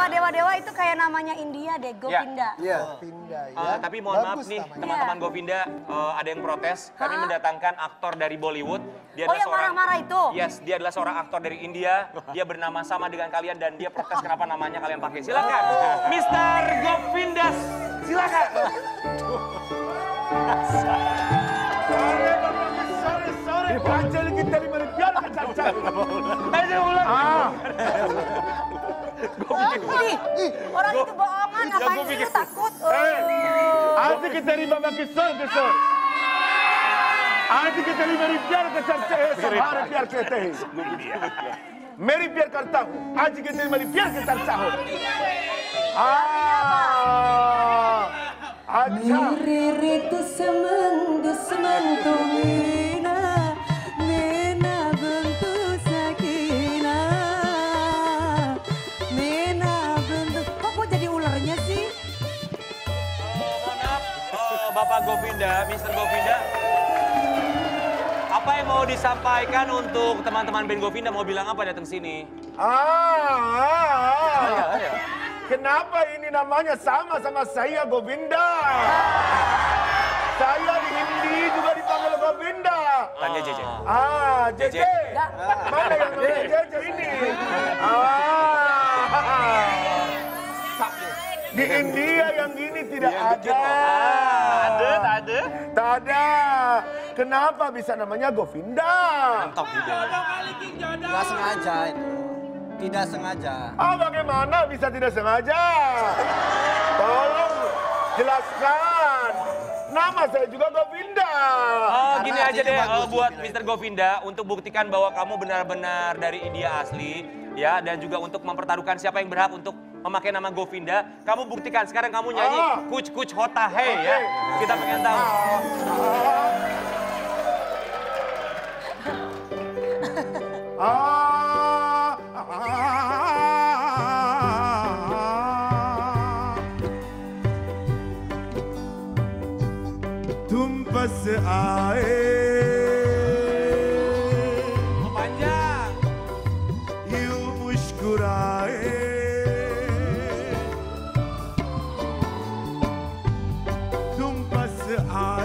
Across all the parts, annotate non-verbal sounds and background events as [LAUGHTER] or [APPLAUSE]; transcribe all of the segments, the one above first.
Dewa Dewa Dewa itu kayak namanya India deh, Govinda. Iya. Pindah ya. Eh, tapi mohon maaf Bagus nih namanya. teman-teman Govinda eh, ada yang protes. Kami Hah? mendatangkan aktor dari Bollywood. Dia Oh, yang marah-marah itu? Yes, dia adalah seorang aktor dari India. Dia bernama sama dengan kalian dan dia protes kenapa namanya kalian pakai. Silakan, Mr. Govindas. Silakan. Sorry, sorry. Kancil kita lima rupiah ka caca. Ayo ulang. Ah, Eh, orang itu bohongan, ngapain sih? takut? आज मेरी प्यार के चलते मेरी प्यार करता हूँ आज के दिन मेरी प्यार के चर्चा हो अच्छा Bapak Govinda, Mr. Govinda. Apa yang mau disampaikan untuk teman-teman band Govinda mau bilang apa datang sini? Ah, ah, ah. Kenapa ini namanya sama sama saya Govinda? Saya di Hindi juga dipanggil Govinda. Tanya JJ. Ah, JJ. Mana yang namanya JJ ini? Ah. Di India yang gini tidak ada. Ada. Kenapa bisa namanya Govinda? Nggak sengaja itu. Tidak sengaja. Ah, bagaimana bisa tidak sengaja? Tolong jelaskan. Nama saya juga Govinda. Oh, Karena gini aja deh bagus, eh, buat Mr. Govinda untuk buktikan bahwa kamu benar-benar dari India asli ya dan juga untuk mempertaruhkan siapa yang berhak untuk memakai nama Govinda, kamu buktikan sekarang kamu nyanyi Ah. kuch kuch hota hey ya. Kita pengen tahu. Ah, ah, तुम बस आए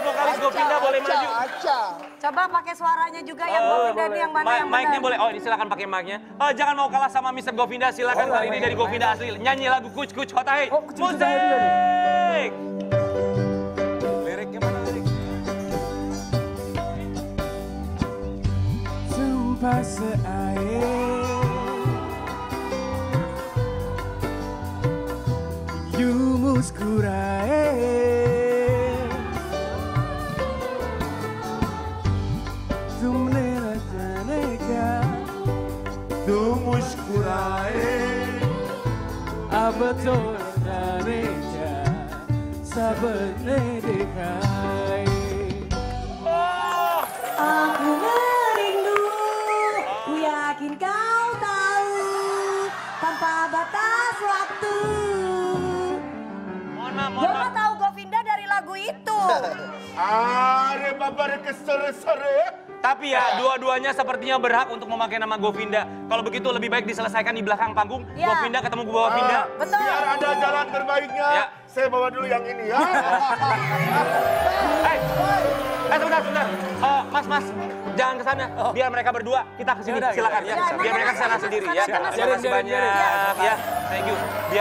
Vokalis Govinda boleh maju. Aca. Coba pakai suaranya juga yang Oh, Govinda ini yang mana Ma- yang Mic-nya benar. boleh. Oh, ini silakan pakai mic-nya. Oh, jangan mau kalah sama Mr. Govinda. Silakan Oh, kali ini main- dari Govinda asli. Nyanyi lagu Kuch Kuch Hota Hey. Oh, Musik. Liriknya mana lirik? Seair tu mushkurae abator nareja sabne dikhai oh! Bapak kesere-sere Tapi ya, dua-duanya sepertinya berhak untuk memakai nama Govinda. Kalau begitu lebih baik diselesaikan di belakang panggung. Ya. Govinda ketemu Govinda. Ah, Betul. Biar ada jalan terbaiknya. Ya. Saya bawa dulu yang ini ya. [LAUGHS] Eh, eh sebentar, sebentar. Eh, mas, mas, jangan ke sana. Biar mereka berdua, kita ke sini. Yaudah, Silakan ya. yaudah. Biar mereka ke sana sendiri ya. Sana, sana, Terima kasih banyak. Ya, thank you. Biar